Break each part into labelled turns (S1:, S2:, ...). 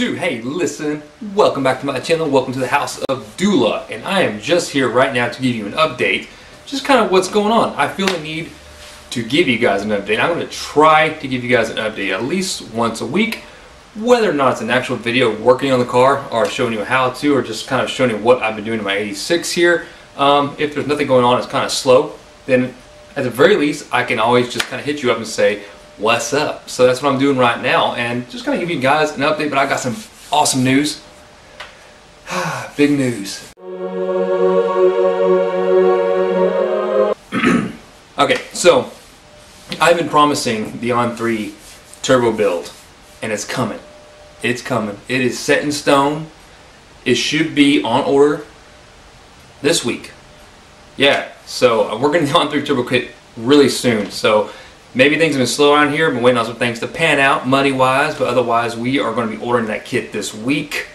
S1: two. Hey, listen, welcome back to my channel. Welcome to the House of Dula. And I am just here right now to give you an update, just kind of what's going on. I feel the need to give you guys an update. I'm going to try to give you guys an update at least once a week, whether or not it's an actual video working on the car or showing you how to or just kind of showing you what I've been doing in my 86 here. Um, if there's nothing going on, it's kind of slow, then at the very least, I can always just kind of hit you up and say, what's up. So that's what I'm doing right now and just kind of give you guys an update, but I got some awesome news. Big news. okay, so I've been promising the On3 turbo build and it's coming. It's coming. It is set in stone. It should be on order this week. Yeah, so uh, we're going to be on 3 turbo kit really soon. So Maybe things have been slow around here, been waiting on some things to pan out money-wise, but otherwise we are going to be ordering that kit this week.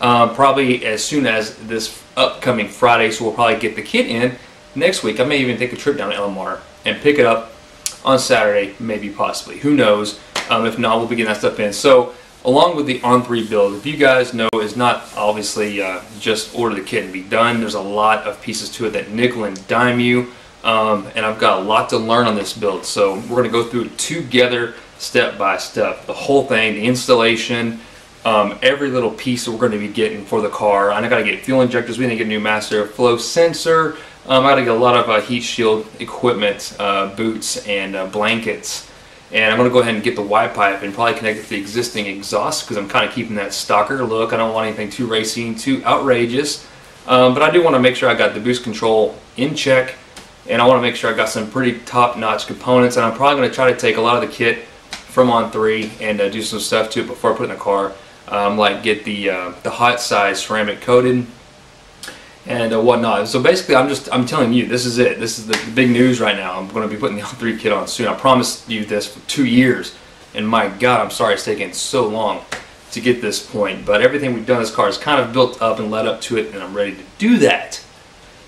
S1: Um, probably as soon as this upcoming Friday, so we'll probably get the kit in next week. I may even take a trip down to LMR and pick it up on Saturday, maybe possibly. Who knows? Um, if not, we'll be getting that stuff in. So along with the On3 build, if you guys know, is not obviously uh, just order the kit and be done. There's a lot of pieces to it that nickel and dime you. Um, and I've got a lot to learn on this build. So we're going to go through it together step by step. The whole thing, the installation, um, every little piece that we're going to be getting for the car. I got to get fuel injectors. We need to get a new mass air flow sensor. Um, I got to get a lot of uh, heat shield equipment, uh, boots, and uh, blankets. And I'm going to go ahead and get the Y pipe and probably connect it to the existing exhaust because I'm kind of keeping that stalker look. I don't want anything too racing, too outrageous. Um, but I do want to make sure I got the boost control in check and I want to make sure I got some pretty top-notch components and I'm probably going to try to take a lot of the kit from On3 and uh, do some stuff to it before I put it in the car. Um, like get the uh, the hot side ceramic coated and uh, whatnot. So basically I'm just I'm telling you this is it. This is the, big news right now. I'm going to be putting the On3 kit on soon. I promised you this for two years and my god I'm sorry it's taken so long to get this point but everything we've done this car is kind of built up and led up to it and I'm ready to do that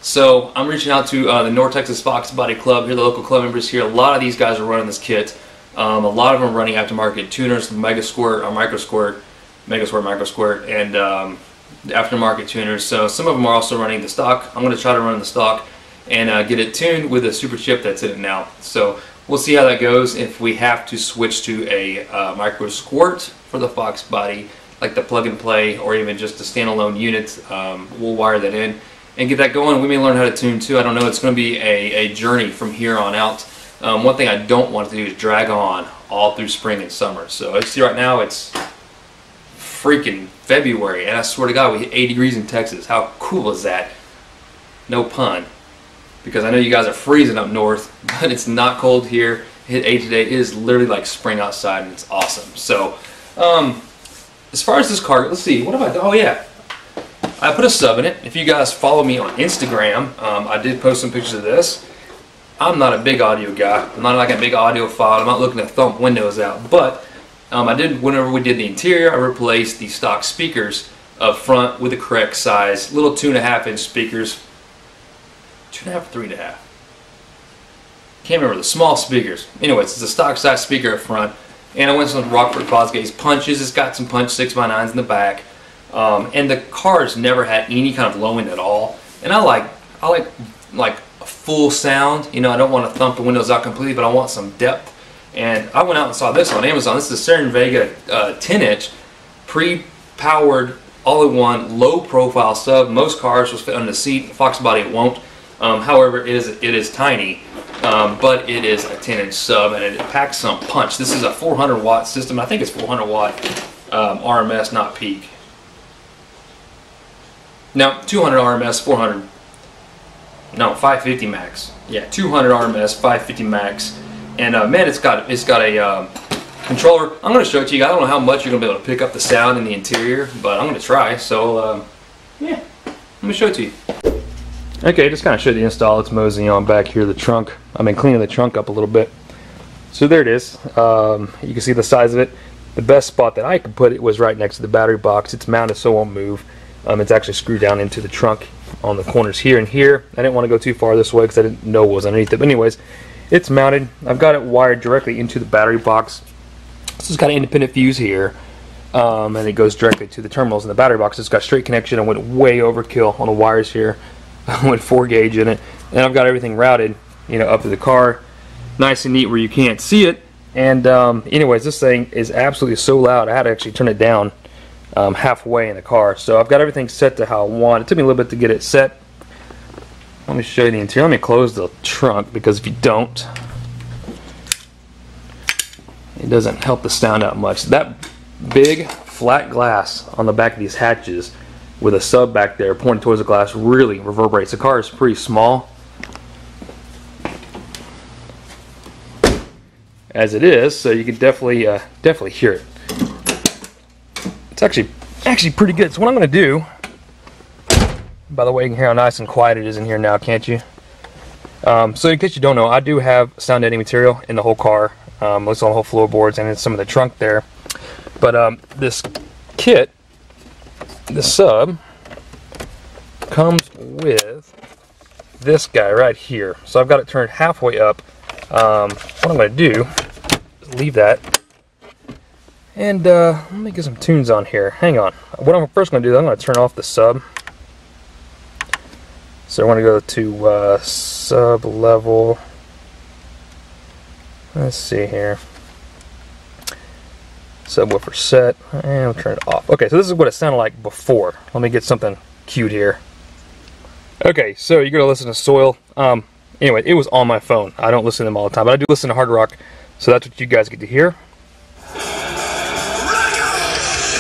S1: so I'm reaching out to uh, the North Texas Fox Body Club, here the local club members here. A lot of these guys are running this kit. Um, a lot of them are running aftermarket tuners, Mega Squirt or Micro Squirt, Mega Squirt, Micro Squirt, and um, the aftermarket tuners. So some of them are also running the stock. I'm going to try to run the stock and uh, get it tuned with a super chip that's in it now. So we'll see how that goes. If we have to switch to a uh, Micro Squirt for the Fox body, like the plug and play or even just a standalone unit, um, we'll wire that in and get that going. We may learn how to tune too. I don't know. It's going to be a, a journey from here on out. Um, one thing I don't want to do is drag on all through spring and summer. So I see right now it's freaking February, and I swear to God, we hit 80 degrees in Texas. How cool is that? No pun. Because I know you guys are freezing up north, but it's not cold here. Hit 80 today. It is literally like spring outside, and it's awesome. So, um, as far as this car, let's see. What have I? Oh, yeah. I put a sub in it. If you guys follow me on Instagram, um, I did post some pictures of this. I'm not a big audio guy. I'm not like a big audiophile. I'm not looking to thump windows out. But um, I did, whenever we did the interior, I replaced the stock speakers up front with the correct size. Little two and a half inch speakers. Two and a half, three and a half. Can't remember the small speakers. Anyways, it's a stock size speaker up front. And I went with some Rockford Fosgate punches. It's got some punch 6x9s in the back. Um, and the cars never had any kind of low end at all. And I like I like like a full sound. You know, I don't want to thump the windows out completely, but I want some depth. And I went out and saw this on Amazon. This is a Cerwin-Vega uh, 10 inch pre-powered all-in-one low-profile sub. Most cars will fit under the seat. Fox body it won't. Um, however, it is it is tiny, um, but it is a 10 inch sub and it packs some punch. This is a 400 watt system. I think it's 400 watt um, RMS, not peak. Now, 200 RMS, 400. No, 550 max. Yeah, 200 RMS, 550 max. And uh, man, it's got it's got a um, controller. I'm going to show it to you. I don't know how much you're to be able to pick up the sound in the interior, but I'm going to try. So, uh, yeah, let me show it to you. Okay, just kind of show the install. It's moseying on back here, the trunk. I've been cleaning the trunk up a little bit. So there it is. Um, you can see the size of it. The best spot that I could put it was right next to the battery box. It's mounted so it won't move. Um, it's actually screwed down into the trunk on the corners here and here. I didn't want to go too far this way because I didn't know what was underneath it. But anyways, it's mounted. I've got it wired directly into the battery box. So it's got an independent fuse here. um, and it goes directly to the terminals in the battery box. It's got straight connection. I went way overkill on the wires here. I went four gauge in it, and I've got everything routed, you know, up to the car, nice and neat where you can't see it. And um, anyways, this thing is absolutely so loud. I had to actually turn it down um, halfway in the car. So I've got everything set to how I want. It took me a little bit to get it set. Let me show you the interior. Let me close the trunk because if you don't, it doesn't help the sound out much. That big flat glass on the back of these hatches with a sub back there pointing towards the glass really reverberates. The car is pretty small as it is, so you can definitely uh, definitely hear it. It's actually actually pretty good. So what I'm going to do, by the way, you can hear how nice and quiet it is in here now, can't you? Um, so in case you don't know, I do have sound deadening material in the whole car. Um, it's on the whole floorboards and in some of the trunk there. But um, this kit, the sub, comes with this guy right here. So I've got it turned halfway up. Um, what I'm going to do leave that. And uh, let me get some tunes on here. Hang on. What I'm first going to do, I'm going to turn off the sub. So I want to go to uh, sub level. Let's see here subwoofer set, and we'll turn it off. Okay, so this is what it sounded like before. Let me get something cute here. Okay, so you're gonna listen to Soil. Um, anyway, it was on my phone. I don't listen to them all the time, but I do listen to hard rock, so that's what you guys get to hear.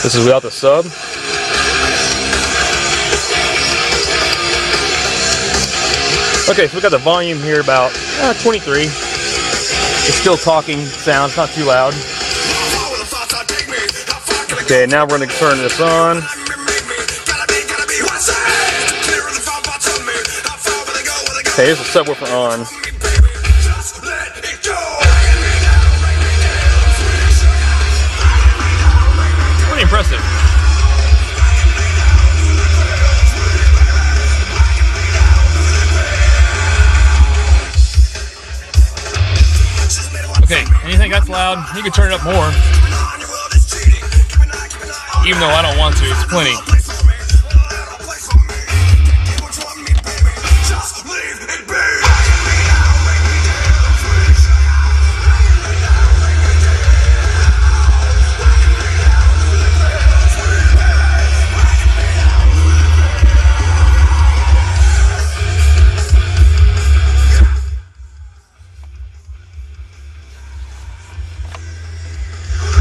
S1: This is without the sub. Okay, so we got the volume here about uh, 23. It's still talking sound, it's not too loud. Okay, now we're going to turn this on. Okay, here's the subwoofer on. Impressive. Okay, anything that's loud, you can turn it up more even though I don't want to, it's plenty.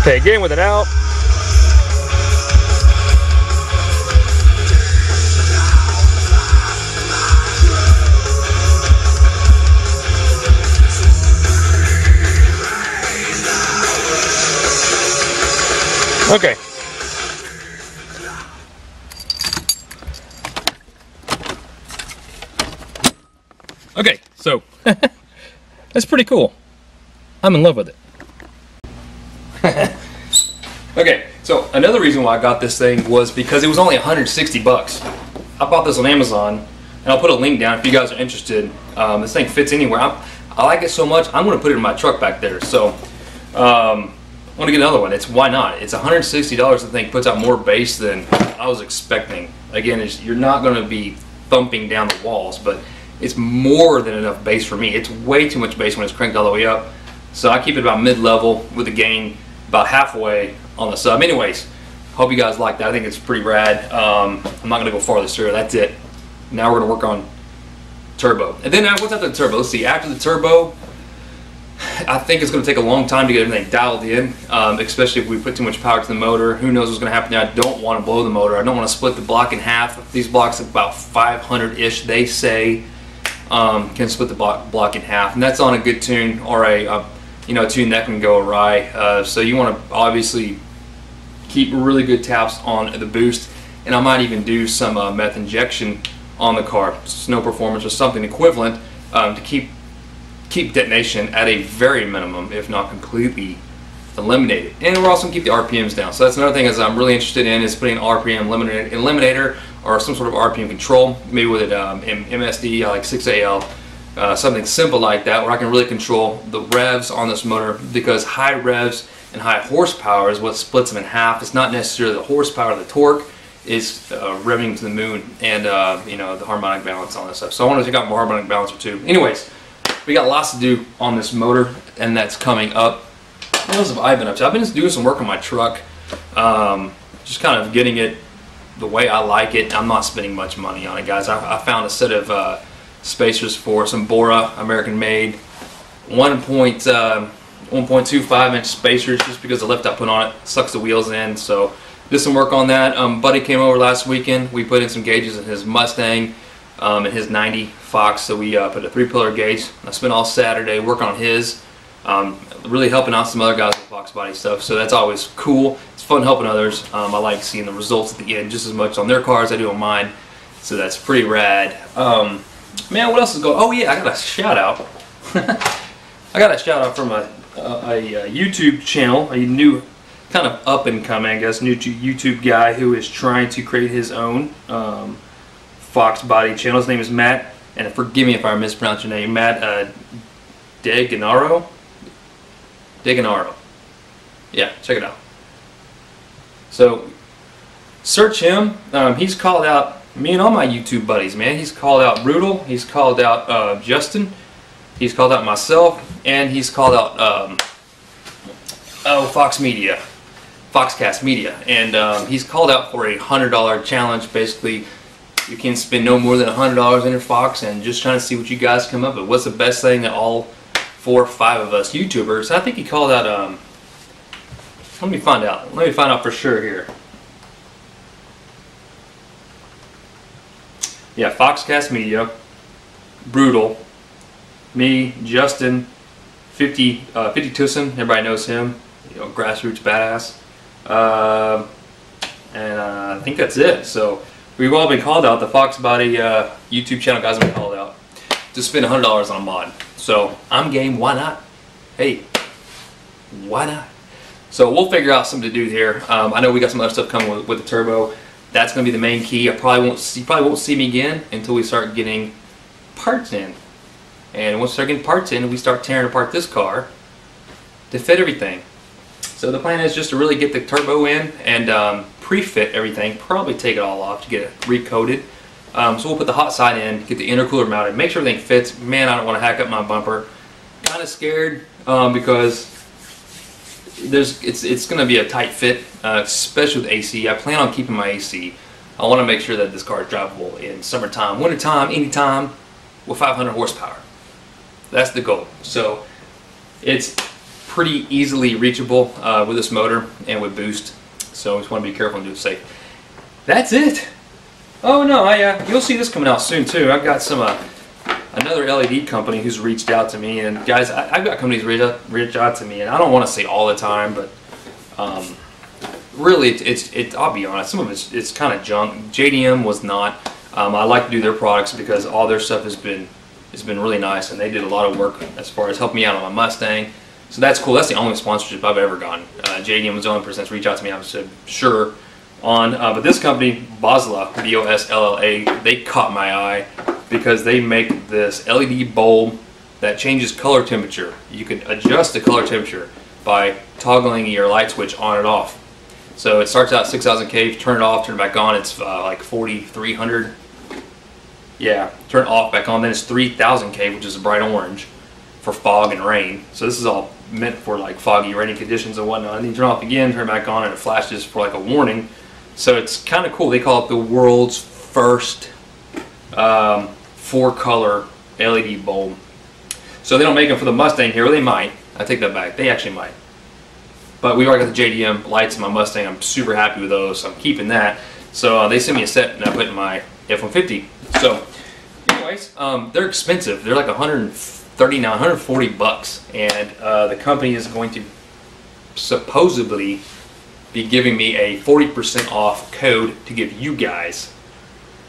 S1: Okay, again with it out. Okay. Okay, so that's pretty cool. I'm in love with it. okay, so another reason why I got this thing was because it was only 160 bucks. I bought this on Amazon, and I'll put a link down if you guys are interested. Um, this thing fits anywhere. I'm, i like it so much, I'm going to put it in my truck back there. So, um, I want to get another one. It's why not? It's $160. I think puts out more bass than I was expecting. Again, you're not going to be thumping down the walls, but it's more than enough bass for me. It's way too much bass when it's cranked all the way up. So I keep it about mid-level with the gain about halfway on the sub. Anyways, hope you guys like that. I think it's pretty rad. Um, I'm not going to go farther through. That's it. Now we're going to work on turbo. And then uh, what's after the turbo? Let's see. After the turbo, I think it's going to take a long time to get everything dialed in, um, especially if we put too much power to the motor. Who knows what's going to happen I don't want to blow the motor. I don't want to split the block in half. These blocks about 500-ish, they say, um, can split the block, block in half. And that's on a good tune or a, a you know, tune that can go awry. Uh, so you want to obviously keep really good taps on the boost. And I might even do some uh, meth injection on the car, snow performance or something equivalent um, to keep keep detonation at a very minimum, if not completely eliminated. And we're also going to keep the RPMs down. So that's another thing is I'm really interested in is putting an RPM eliminator or some sort of RPM control, maybe with it um, MSD like 6AL, uh, something simple like that where I can really control the revs on this motor because high revs and high horsepower is what splits them in half. It's not necessarily the horsepower, the torque is uh, revving to the moon, and uh, you know the harmonic balance on this stuff. So I want to check out more harmonic balancer too. Anyways, we got lots to do on this motor, and that's coming up. What else have I been up to? I've been just doing some work on my truck, um, just kind of getting it the way I like it. I'm not spending much money on it, guys. I, I found a set of uh, spacers for some Bora American made 1. Point, uh, 1.25 inch spacers just because the lift I put on it sucks the wheels in. So did some work on that. Um, Buddy came over last weekend. We put in some gauges in his Mustang um, and his 90 Fox. So we uh, put a three pillar gauge. I spent all Saturday working on his. Um, really helping out some other guys with Fox body stuff. So that's always cool. It's fun helping others. Um, I like seeing the results at the end just as much on their cars as I do on mine. So that's pretty rad. Man, what else is going? Oh yeah, I got a shout out. I got a shout out from a, a, a, YouTube channel, a new kind of up and coming, I guess, new to YouTube guy who is trying to create his own um, Fox body channel. His name is Matt, and forgive me if I mispronounce your name, Matt uh, Deganaro. Deganaro. Yeah, check it out. So, search him. Um, he's called out me and all my YouTube buddies, man. He's called out Brutal. He's called out uh, Justin. He's called out myself, and he's called out um, oh Fox Media, Foxcast Media, and um, he's called out for a hundred dollar challenge. Basically, you can spend no more than a hundred dollars in your Fox, and just trying to see what you guys come up with. What's the best thing that all four or five of us YouTubers? I think he called out. Um, let me find out. Let me find out for sure here. Yeah, Foxcast Media, Brutal, me, Justin, 50, uh, 50 Tucson, everybody knows him, you know, grassroots badass. Uh, and uh, I think that's it. So we've all been called out. The Fox Body uh, YouTube channel guys have been called out to spend $100 on a mod. So I'm game. Why not? Hey, why not? So we'll figure out something to do here. Um, I know we got some other stuff coming with, with the turbo. That's going to be the main key. I probably won't see, probably won't see me again until we start getting parts in. And once we start getting parts in, we start tearing apart this car to fit everything. So the plan is just to really get the turbo in and um, pre-fit everything, probably take it all off to get it recoated. Um, so we'll put the hot side in, get the intercooler mounted, make sure everything fits. Man, I don't want to hack up my bumper. Kind of scared um, because there's it's it's going to be a tight fit, uh, especially with AC. I plan on keeping my AC. I want to make sure that this car is drivable in summertime, wintertime, anytime with 500 horsepower. That's the goal. So it's pretty easily reachable uh, with this motor and with boost. So I just want to be careful and do it safe. That's it. Oh no, I uh, you'll see this coming out soon too. I've got some uh, another LED company who's reached out to me, and guys, I, have got companies reach out, reach out to me, and I don't want to say all the time, but um, really, it's, it's it, I'll be honest, some of it's it's kind of junk. JDM was not. Um, I like to do their products because all their stuff has been has been really nice, and they did a lot of work as far as helping me out on my Mustang. So that's cool. That's the only sponsorship I've ever gotten. Uh, JDM was the only person that's reached out to me. I said sure on, uh, but this company, Boslla, B-O-S-L-L-A, they caught my eye because they make this LED bulb that changes color temperature. You can adjust the color temperature by toggling your light switch on and off. So it starts out 6000 K, turn it off, turn it back on, it's uh, like 4300 yeah, turn it off back on. Then it's 3000 K, which is a bright orange for fog and rain. So this is all meant for like foggy, rainy conditions and whatnot. And then you turn off again, turn it back on, and it flashes for like a warning. So it's kind of cool. They call it the world's first um, four-color LED bulb. So they don't make them for the Mustang here. They might. I take that back. They actually might. But we already got the JDM lights in my Mustang. I'm super happy with those. I'm keeping that. So uh, they sent me a set and I put in my F-150. So, anyways, um, they're expensive. They're like 139, 140 bucks, and uh, the company is going to supposedly be giving me a 40% off code to give you guys,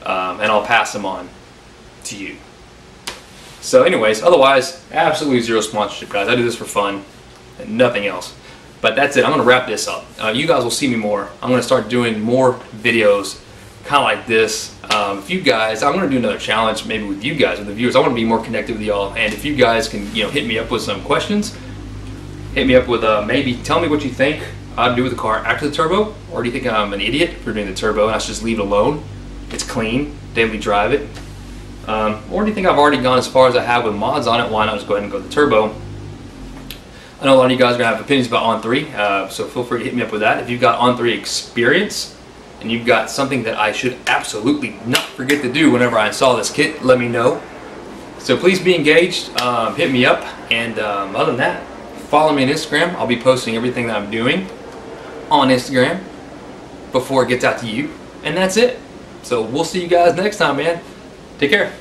S1: um, and I'll pass them on to you. So, anyways, otherwise, absolutely zero sponsorship, guys. I do this for fun and nothing else. But that's it. I'm going to wrap this up. Uh, you guys will see me more. I'm going to start doing more videos kind of like this. Um, if you guys, I'm going to do another challenge maybe with you guys, with the viewers. I want to be more connected with y'all. And if you guys can, you know, hit me up with some questions, hit me up with uh, maybe tell me what you think I'd do with the car after the turbo, or do you think I'm an idiot for doing the turbo and I should just leave it alone? It's clean, daily drive it. Um, or do you think I've already gone as far as I have with mods on it? Why not just go ahead and go the turbo? I know a lot of you guys are gonna have opinions about On 3, uh, so feel free to hit me up with that. If you've got On 3 experience and you've got something that I should absolutely not forget to do whenever I install this kit, let me know. So please be engaged, um, hit me up, and um, other than that, follow me on Instagram. I'll be posting everything that I'm doing on Instagram before it gets out to you. And that's it. So we'll see you guys next time, man. Take care.